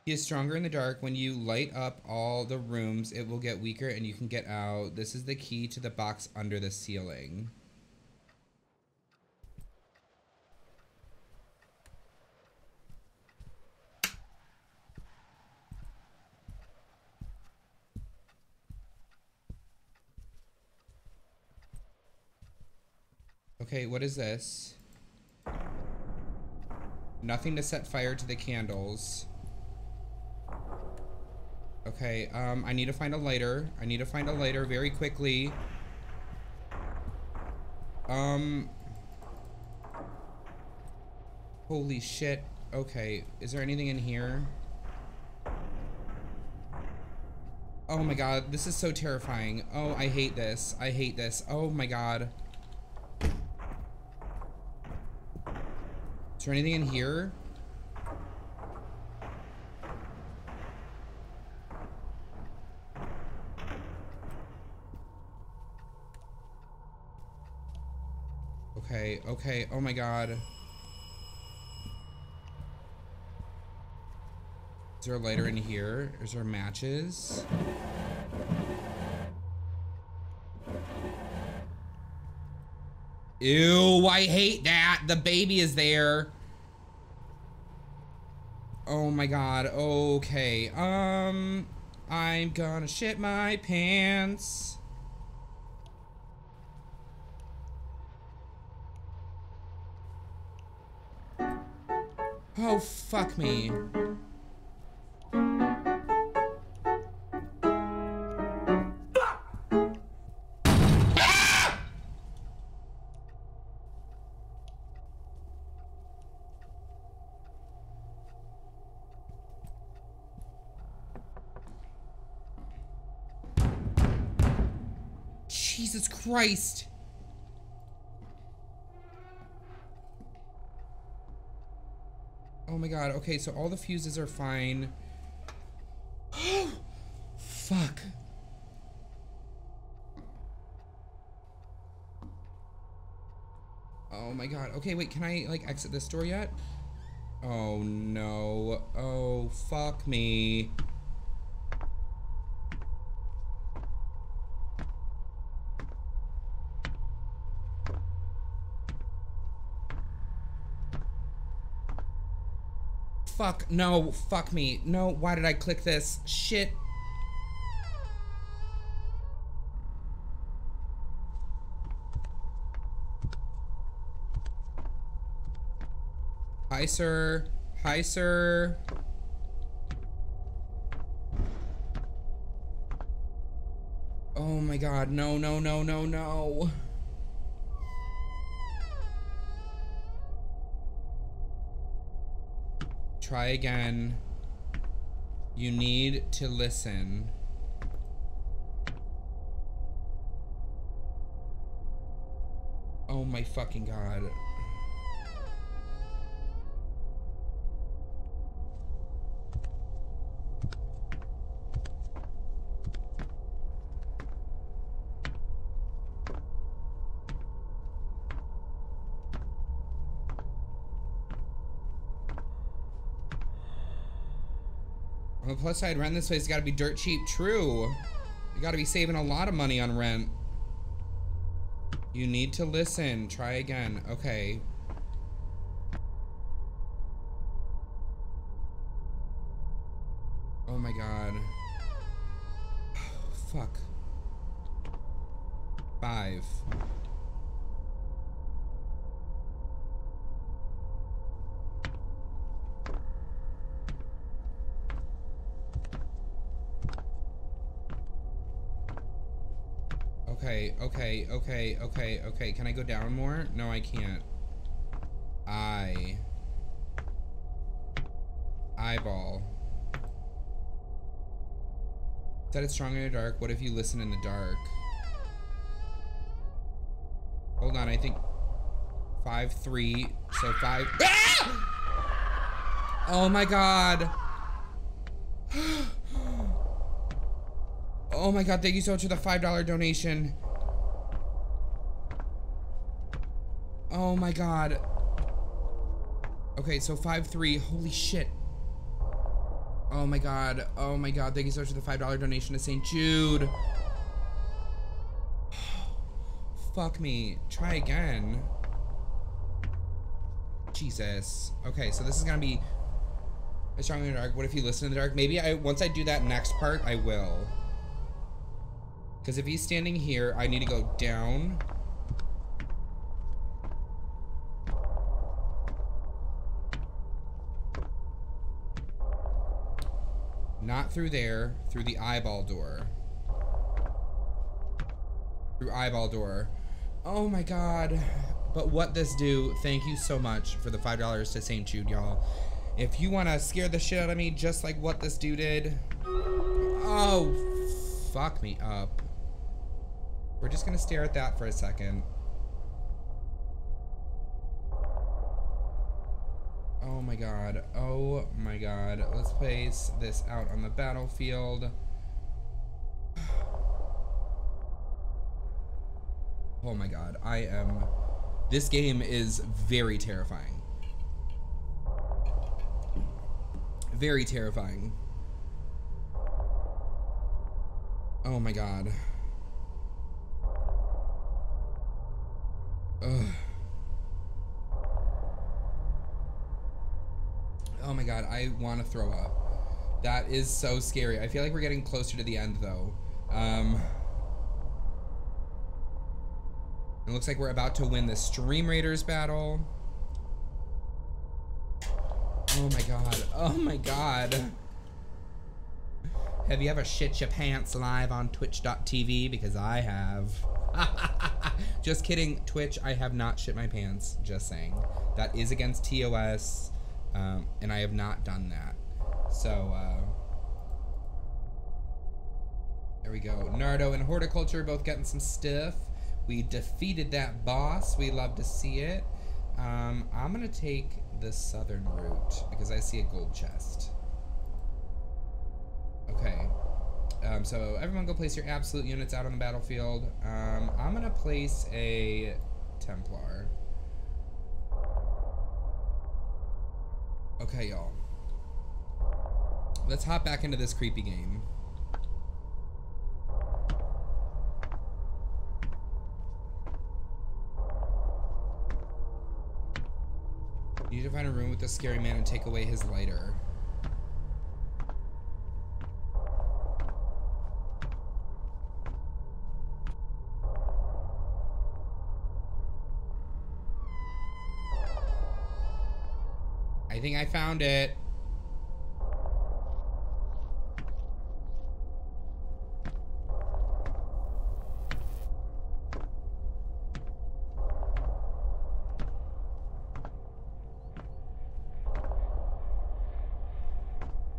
He is stronger in the dark. When you light up all the rooms, it will get weaker and you can get out. This is the key to the box under the ceiling. Okay, what is this? Nothing to set fire to the candles. Okay, um, I need to find a lighter. I need to find a lighter very quickly. Um. Holy shit. Okay, is there anything in here? Oh my god, this is so terrifying. Oh, I hate this. I hate this. Oh my god. There anything in here? Okay, okay. Oh my god. Is there a lighter in here? Is there matches? Ew, I hate that. The baby is there. Oh my god. Okay. Um, I'm gonna shit my pants. Oh, fuck me. Christ. Oh my god. Okay, so all the fuses are fine. Fuck. Oh my god. Okay, wait, can I like exit this door yet? Oh no. Oh, fuck me. Fuck, no, fuck me. No, why did I click this? Shit. Hi, sir. Hi, sir. Oh my god, no, no, no, no, no. Try again. You need to listen. Oh my fucking god. Plus side, rent this place got to be dirt cheap. True. You got to be saving a lot of money on rent. You need to listen. Try again. Okay. Oh my god. Fuck. Five. Okay, okay, okay, okay. Can I go down more? No, I can't. I. Eyeball. Said it's strong in the dark. What if you listen in the dark? Hold on, I think five, three, so five. Ah! Oh my god. Oh my god, thank you so much for the $5 donation. Oh my god. Okay, so 5-3. Holy shit. Oh my god. Oh my god. Thank you so much for the $5 donation to St. Jude. Fuck me. Try again. Jesus. Okay, so this is gonna be a strong in the dark. What if you listen in the dark? Maybe I once I do that next part, I will. Because if he's standing here, I need to go down. Not through there, through the eyeball door. Through eyeball door. Oh my god. But what this do, thank you so much for the $5 to St. Jude, y'all. If you want to scare the shit out of me just like what this dude did. Oh, fuck me up. We're just going to stare at that for a second. Oh my god. Oh my god. Let's place this out on the battlefield. Oh my god. I am... This game is very terrifying. Very terrifying. Oh my god. Ugh. Oh my god, I want to throw up. That is so scary. I feel like we're getting closer to the end though. Um, it looks like we're about to win the Stream Raiders battle. Oh my god. Oh my god. Have you ever shit your pants live on twitch.tv? Because I have. Just kidding, Twitch, I have not shit my pants. Just saying. That is against TOS, um, and I have not done that. So, uh, there we go. Nardo and Horticulture both getting some stiff. We defeated that boss. We love to see it. Um, I'm to take the southern route because I see a gold chest. Okay. Um, so everyone go place your absolute units out on the battlefield. Um, I'm to place a Templar. Okay, y'all. Let's hop back into this creepy game. You need to find a room with a scary man and take away his lighter. I think I found it.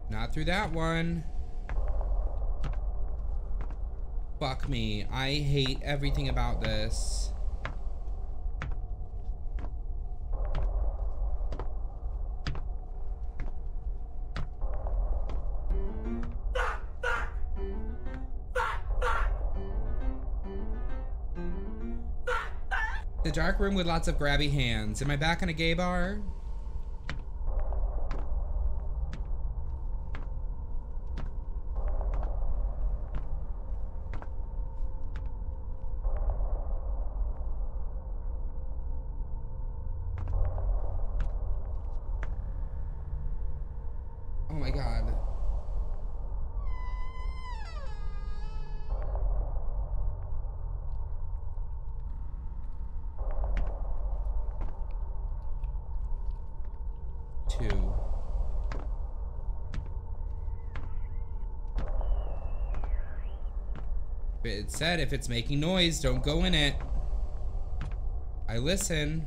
Not through that one. Fuck me. I hate everything about this. Dark room with lots of grabby hands. Am I back in a gay bar? Oh my god. Two. It said if it's making noise, don't go in it. I listen.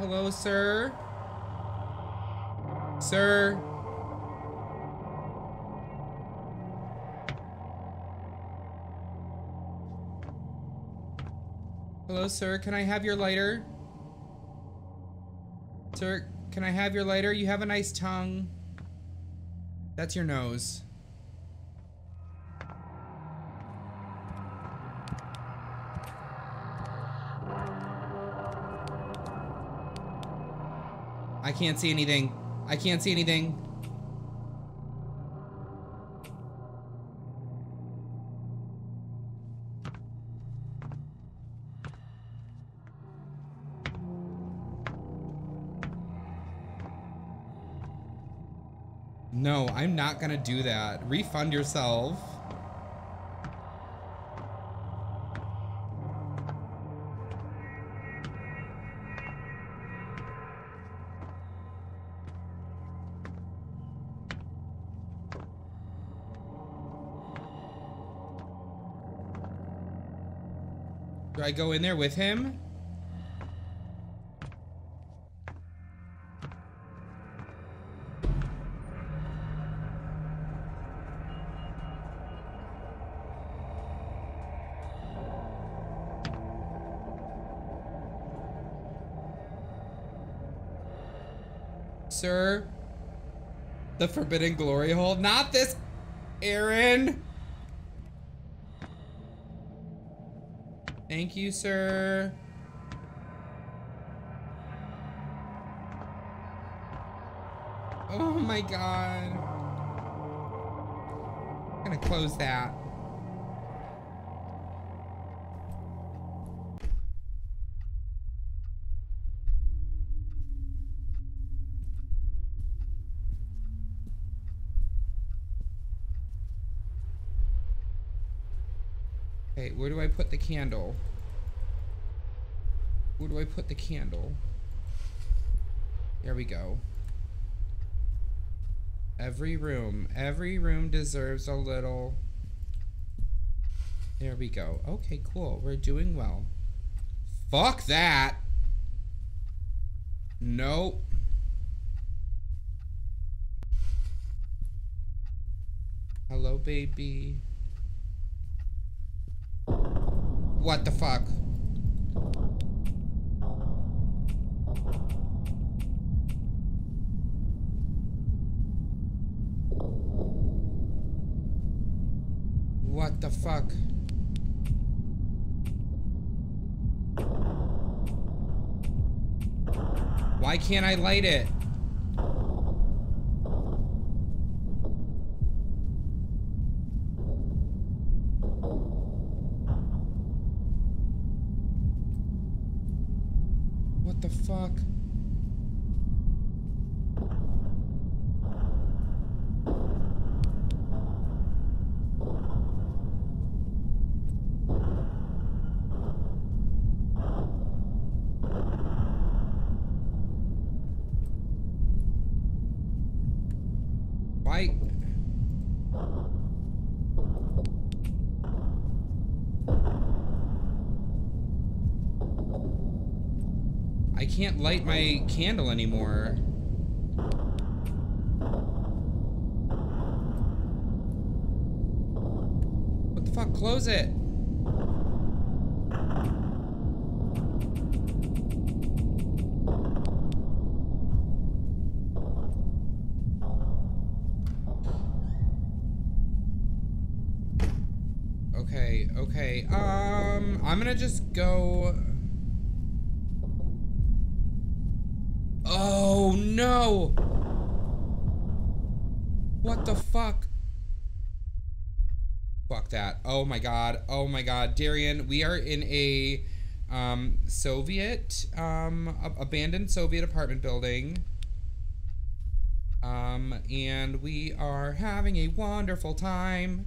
Hello, sir? Sir? Hello, sir. Can I have your lighter? Sir, can I have your lighter? You have a nice tongue. That's your nose. Can't see anything. I can't see anything. No, I'm not gonna do that. Refund yourself. Do I go in there with him? Sir? The Forbidden Glory Hole? Not this, Aaron! Thank you, sir. Oh my god. I'm gonna close that. Okay, where do I put the candle? Where do I put the candle? There we go. Every room, every room deserves a little. There we go. Okay, cool. We're doing well. Fuck that. Nope. Hello, baby. What the fuck? What the fuck? Why can't I light it? What the fuck? Why? I can't light my candle anymore. What the fuck? Close it. Okay, okay. Um, I'm gonna just go. Oh no! What the fuck? Fuck that. Oh my god. Oh my god. Darian, we are in a um, Soviet, um, ab- abandoned Soviet apartment building. Um, and we are having a wonderful time.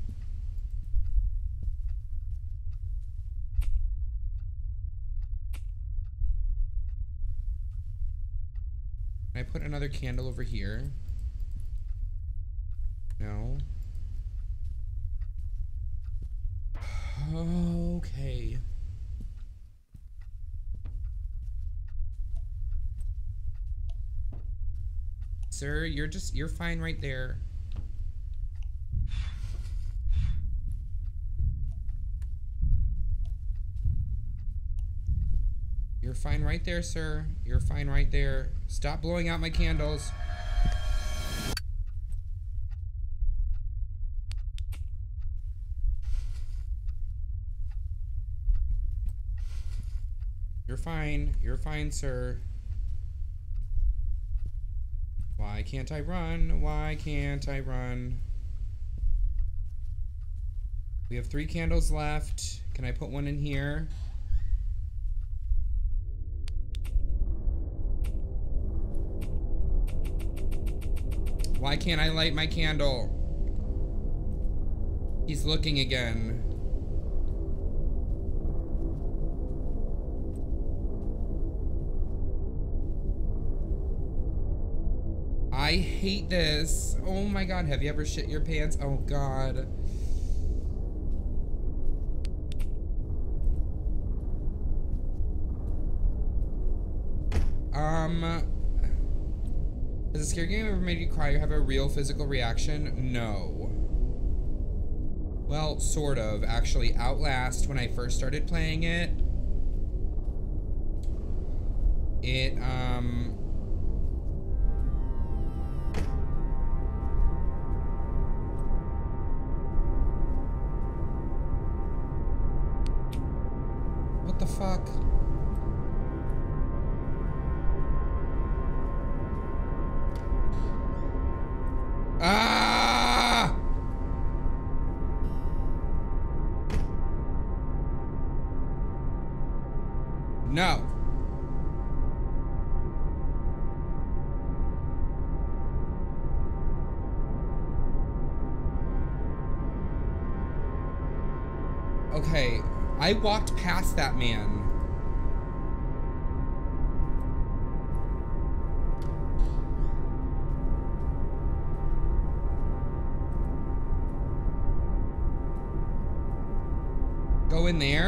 I put another candle over here? No. Okay. Sir, you're just, you're fine right there. You're fine right there, sir. You're fine right there. Stop blowing out my candles. Fine. You're fine, sir. Why can't I run? Why can't I run? We have three candles left. Can I put one in here? Why can't I light my candle? He's looking again. I hate this. Oh my god, have you ever shit your pants? Oh god. Um has a scary game ever made you cry or have a real physical reaction? No. Well, sort of. Actually, Outlast, when I first started playing it, it, um... No. Okay, I walked past that man. Go in there?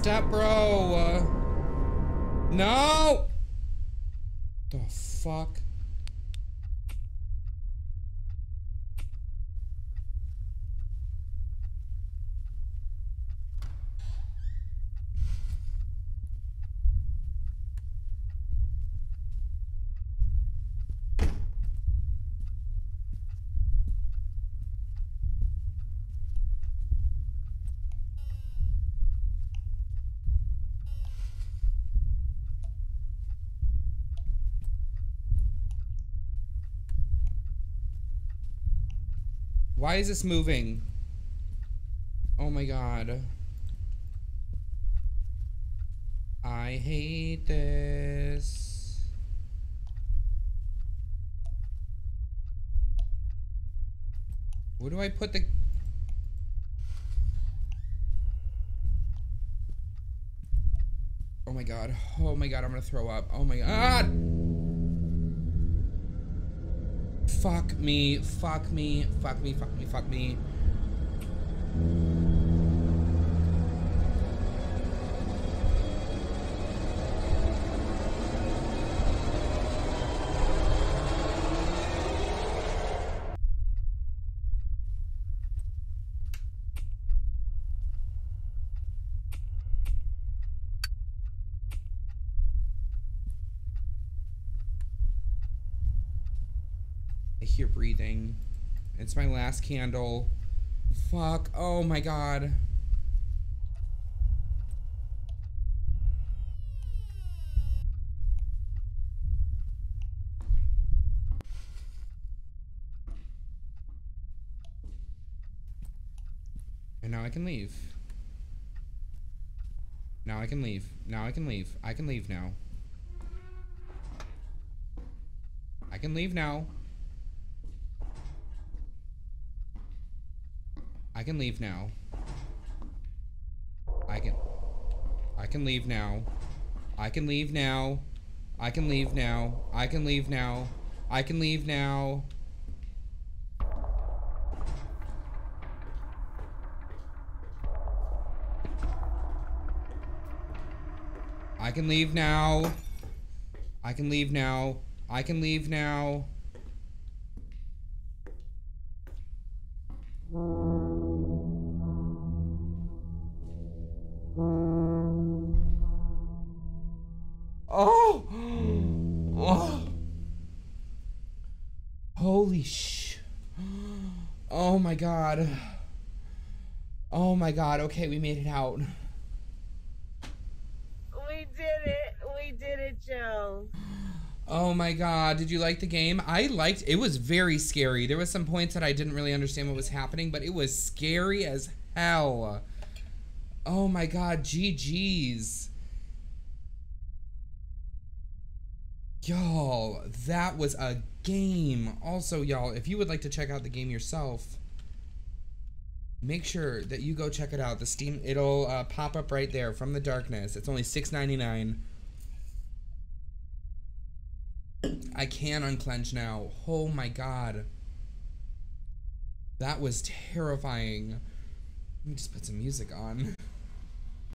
Step bro. Uh, no! The fuck? Why is this moving? Oh my god. I hate this. Where do I put the... Oh my god. Oh my god, I'm gonna throw up. Oh my god. Fuck me, fuck me, fuck me, fuck me, fuck me. Hear breathing. It's my last candle. Fuck. Oh my god. And now I can leave. Now I can leave. Now I can leave. I can leave now. I can leave now. I can leave now. I can I can leave now. I can leave now. I can leave now. I can leave now. I can leave now. I can leave now. I can leave now. I can leave now. My god. Okay, we made it out. We did it. We did it, Joe. Oh my god, did you like the game? I liked it was very scary. There was some points that I didn't really understand what was happening, but it was scary as hell. Oh my god, GG's. Y'all, that was a game. Also, y'all, if you would like to check out the game yourself, make sure that you go check it out. The Steam, it'll uh, pop up right there from the darkness. It's only $6.99. I can unclench now. Oh my god. That was terrifying. Let me just put some music on.